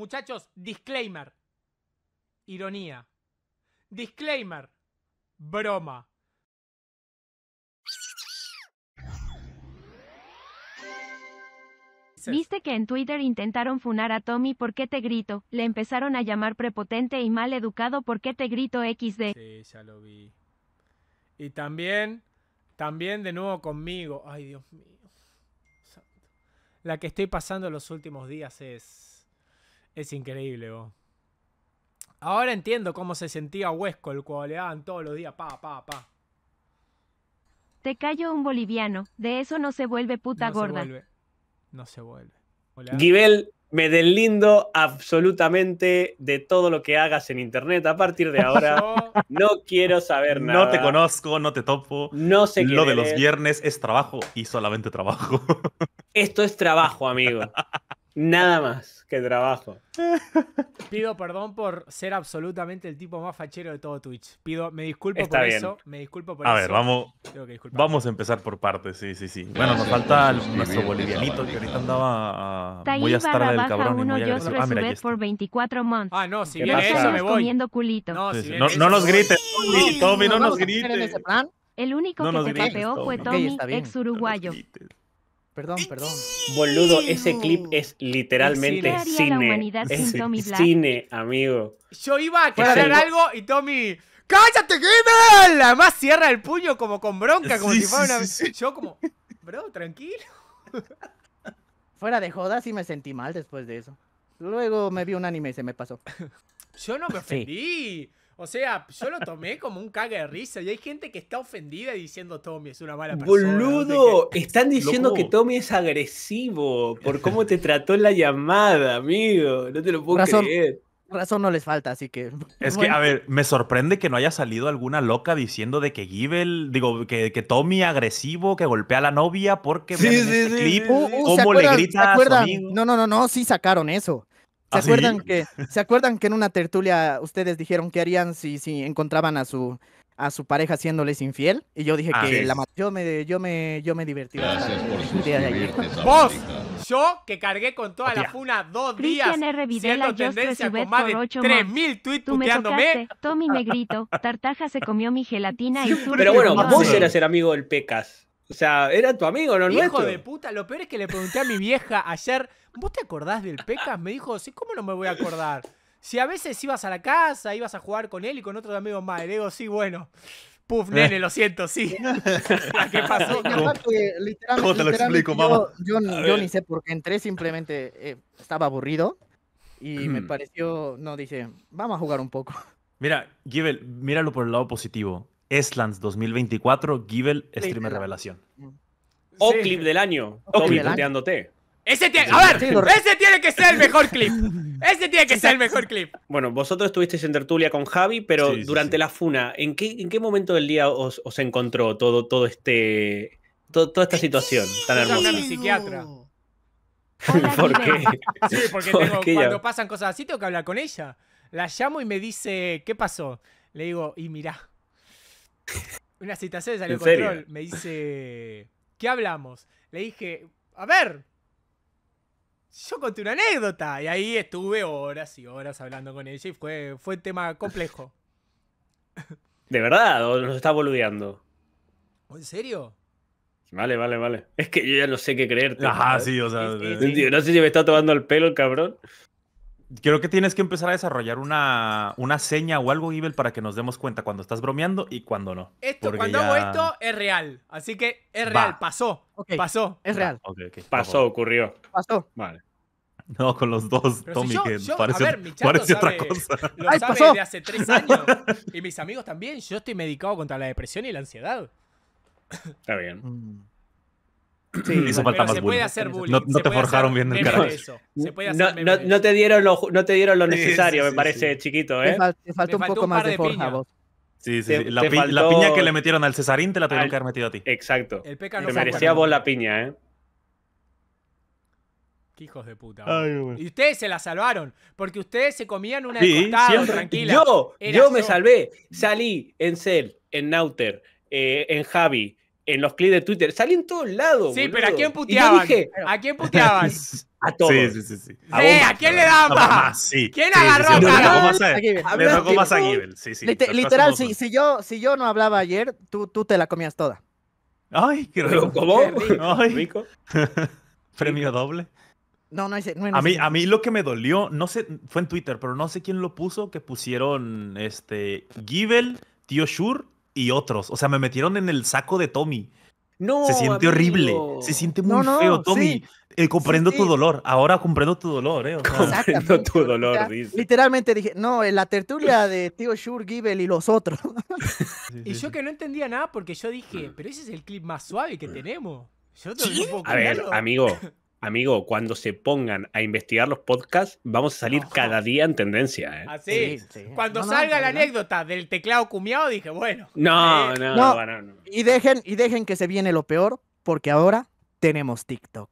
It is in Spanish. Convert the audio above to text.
Muchachos, disclaimer. Ironía. Disclaimer. Broma. Viste que en Twitter intentaron funar a Tommy por qué te grito, le empezaron a llamar prepotente y mal educado por qué te grito XD. Sí, ya lo vi. Y también, también de nuevo conmigo. Ay, Dios mío. La que estoy pasando los últimos días es. Es increíble, vos. Ahora entiendo cómo se sentía Huesco cuando le daban todos los días pa, pa, pa. Te callo un boliviano, de eso no se vuelve puta no gorda. se vuelve. No se vuelve. Hola. Givel, me deslindo absolutamente de todo lo que hagas en internet. A partir de ahora, no quiero saber nada. No te conozco, no te topo. No sé Lo quién de los viernes es trabajo y solamente trabajo. Esto es trabajo, amigo. Nada más que trabajo. Pido perdón por ser absolutamente el tipo más fachero de todo Twitch. Pido, me disculpo Está por bien. eso. Me disculpo por A eso. ver, vamos, Tengo que disculpar. vamos a empezar por partes, sí, sí, sí. Bueno, nos falta el- nuestro bolivianito que ahorita andaba ah, Taí muy hasta barra del cabrón uno muy yo. Ah, mira, por 24 months. Ah, no, si ¿Qué viene pasa? eso me voy. comiendo culito. No, Sí, si No, no nos grites, Tommy, Tommy, no ¿Vamos nos a grites. El único No que te papeó fue Tommy. Ok, Tommy, está bien. ex uruguayo. No. Perdón, perdón. Boludo, ese clip es literalmente ¿Qué haría la cine. Es cine, amigo. Yo iba a aclarar algo y Tommy. ¡Cállate, Gimmel! Además cierra el puño como con bronca, como Sí, si fuera una. sí, sí. Yo como. Bro, tranquilo. Fuera de joda, sí me sentí mal después de eso. Luego me vi un anime y se me pasó. Yo no me ofendí. O sea, yo lo tomé como un caga de risa. Y hay gente que está ofendida diciendo Tommy es una mala persona. no sé Boludo, están diciendo Loco. que Tommy es agresivo por cómo te trató en la llamada, amigo. No te lo puedo Razón. creer. Razón no les falta, así que. Es que, a ver, me sorprende que no haya salido alguna loca diciendo de que Givel, digo, que, que Tommy agresivo, que golpea a la novia porque Sí, sí, este sí, clip, sí, Uh, uh, ¿se cómo le grita ¿se a su amigo. No, no, no, no, sí sacaron eso. ¿Se ¿Ah, sí? acuerdan que se acuerdan que en una tertulia ustedes dijeron que harían si, si encontraban a su a su pareja haciéndoles infiel? Y yo dije Ah, que sí. la yo me yo me yo me divertí Gracias por el día de ayer. suscribirte. Vos, yo que cargué con toda la funa dos días. Siendo tendencia con más de por 8 3000 tweets Tú me puteándome. tocaste, Tommy Negrito, Tartaja se comió mi gelatina y Pero bueno, vos eras el amigo del Pecas. O sea, era tu amigo, no Hijo nuestro. de puta, lo peor es que le pregunté a mi vieja ayer, ¿vos te acordás del Pecas? Me dijo, sí, ¿cómo no me voy a acordar? Si a veces ibas a la casa, ibas a jugar con él y con otros amigos más. Y le digo, sí, bueno. Puf, nene, lo siento, sí. ¿Qué pasó? Y aparte, literal- ¿Cómo te lo explico, literalmente yo- mamá? Yo, yo ni sé por qué entré, simplemente eh, estaba aburrido y me Mm. pareció, no, dije, vamos a jugar un poco. Mira, Givel, míralo por el lado positivo. Eslands 2024, Givel, streamer revelación. O Sí. clip del año. O año. puteándote. Ese tiene, a ver, ese tiene que ser el mejor clip. Ese tiene que ser el mejor clip. Bueno, vosotros estuvisteis en tertulia con Javi, pero Sí, durante sí. la funa, ¿en qué, ¿en qué momento del día os, os encontró todo, todo este. todo- toda esta situación tan hermosa? mi psiquiatra. ¿Por qué? Sí, porque ¿Por tengo- qué ya? cuando pasan cosas así tengo que hablar con ella. La llamo y me dice, ¿qué pasó? Le digo, y mirá. Una salió ¿En de serio? control. Me dice, ¿qué hablamos? Le dije, a ver. Yo conté una anécdota. Y ahí estuve horas y horas hablando con ella y fue, fue un tema complejo. ¿De verdad? ¿O nos está boludeando? ¿En serio? Vale, vale, vale. Es que yo ya no sé qué creerte. Ajá, ¿sabes? sí, o sea, tío, no sé si me está tomando el pelo el cabrón. Creo que tienes que empezar a desarrollar una, una seña o algo, Givel, para que nos demos cuenta cuando estás bromeando y cuando no. Esto, Porque cuando ya- hago esto, es real. Así que es Va. real. Pasó. Ok, Pasó. es real, Pasó, ocurrió. pasó. Vale. No, con los dos, Pero si Tommy, yo- que yo- a parece, ver, mi chato parece otra sabe- cosa. Lo ¡Ay, sabe pasó! de hace tres años. Y mis amigos también. Yo estoy medicado contra la depresión y la ansiedad. Está bien. Mm. Sí, hizo Pero falta más se puede hacer bullying. No- te forjaron bien el puede No, te dieron lo, no te dieron lo Sí, necesario, sí, me parece, sí. chiquito, Te, ¿eh? fal- te falta Me un faltó poco un más de de forja, piña. vos. Sí, sí, Te- sí. La, faltó- piña que le metieron al Cesarín te la tuvieron Al- que haber metido a ti. Exacto. El peca Te merecía vos la piña, ¿eh? Qué hijos de puta. Ay, boludo. bueno. Y ustedes se la salvaron. Porque ustedes se comían una Sí, de costado, tranquila. Yo, yo me salvé. Salí en Cell, en Nauter, eh, en Javi, en los clips de Twitter, salí en todos lados. Sí, boludo. pero ¿a quién puteaban? dije, ¿A quién puteaban? a todos. Sí, sí, sí. sí. ¿a quién le daban más? sí. ¿Quién Sí, agarró sí, a Le tocó más a. Sí, sí. Las literal, si, si, yo, si yo no hablaba ayer, tú, tú te la comías toda. Ay, qué rico. ¿Cómo? Rico. Ay. Rico. Premio doble. No, no hay, no A mí, a mí lo que me dolió, no sé, fue en Twitter, pero no sé quién lo puso, que pusieron este Givel, Tío Shur y otros. O sea, me metieron en el saco de Tommy. No, Se siente amigo. horrible. Se siente muy No, no, feo, Tommy. sí. Eh, comprendo sí. tu dolor. Ahora comprendo tu dolor, ¿eh? O sea, Comprendo tu o dolor, sea, dice. Literalmente dije, no, en la tertulia de Tío Shur, Givel y los otros. Y yo que no entendía nada porque yo Mm. dije, pero ese es el clip más suave que tenemos. Yo no, puedo A ver, amigo, amigo, cuando se pongan a investigar los podcasts, vamos a salir Ojo. cada día en tendencia, ¿eh? Así. Sí, sí. Cuando No, no, salga la anécdota del teclado cumiado, dije, bueno. No, eh, no, No. no, no, no. Y dejen, y dejen que se viene lo peor, porque ahora tenemos TikTok.